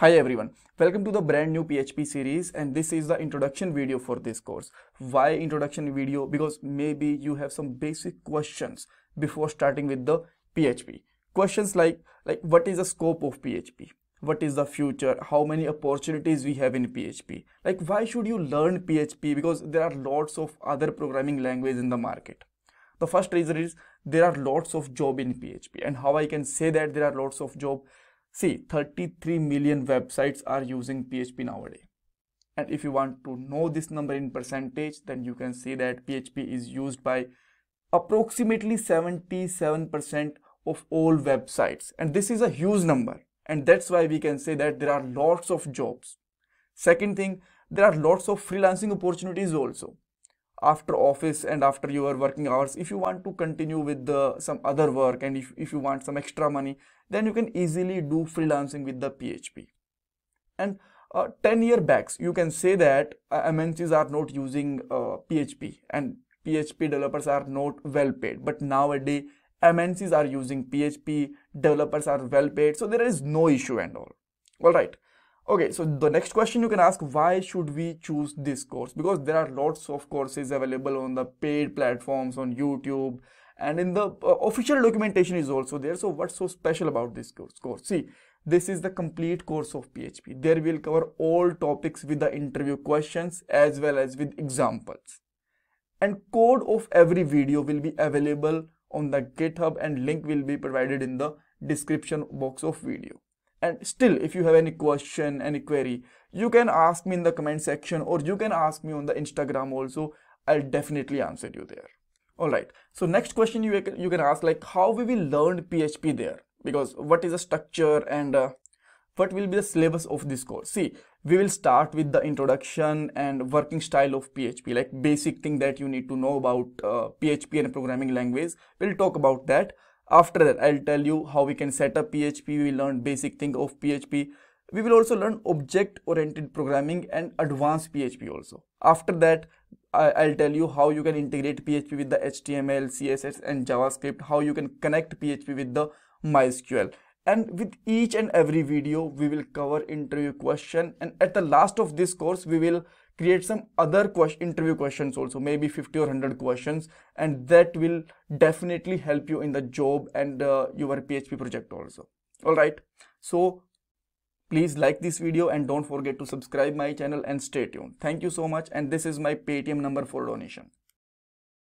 Hi everyone, welcome to the brand new PHP series and this is the introduction video for this course. Why introduction video? Because maybe you have some basic questions before starting with the PHP. Questions like, like what is the scope of PHP? What is the future? How many opportunities we have in PHP? Like why should you learn PHP? Because there are lots of other programming languages in the market. The first reason is there are lots of job in PHP and how I can say that there are lots of job See, 33 million websites are using PHP nowadays. And if you want to know this number in percentage, then you can see that PHP is used by approximately 77% of all websites. And this is a huge number. And that's why we can say that there are lots of jobs. Second thing, there are lots of freelancing opportunities also after office and after your working hours if you want to continue with the some other work and if, if you want some extra money then you can easily do freelancing with the php and uh, 10 year backs you can say that uh, mncs are not using uh, php and php developers are not well paid. But nowadays mncs are using php developers are well paid so there is no issue and all. All right Okay, so the next question you can ask, why should we choose this course? Because there are lots of courses available on the paid platforms on YouTube and in the uh, official documentation is also there. So what's so special about this course? course? See, this is the complete course of PHP. There we'll cover all topics with the interview questions as well as with examples. And code of every video will be available on the GitHub and link will be provided in the description box of video and still if you have any question any query you can ask me in the comment section or you can ask me on the instagram also. I'll definitely answer you there. All right. So next question you can, you can ask like how we will learn php there? Because what is the structure and uh, what will be the syllabus of this course? See we will start with the introduction and working style of php like basic thing that you need to know about uh, php and programming language. We'll talk about that after that, I'll tell you how we can set up PHP. We learn basic thing of PHP. We will also learn object-oriented programming and advanced PHP also. After that, I'll tell you how you can integrate PHP with the HTML, CSS and JavaScript, how you can connect PHP with the MySQL. And with each and every video, we will cover interview question. And at the last of this course, we will create some other question, interview questions also maybe 50 or 100 questions. And that will definitely help you in the job and uh, your php project also. All right? So please like this video and don't forget to subscribe my channel and stay tuned. Thank you so much. And this is my paytm number for donation